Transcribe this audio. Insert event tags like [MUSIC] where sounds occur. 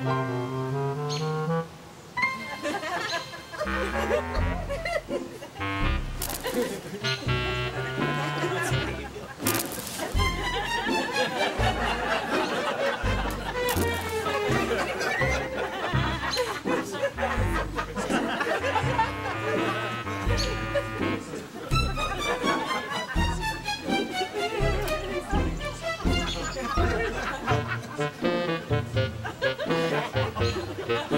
Ha ha ha! Yeah. [LAUGHS]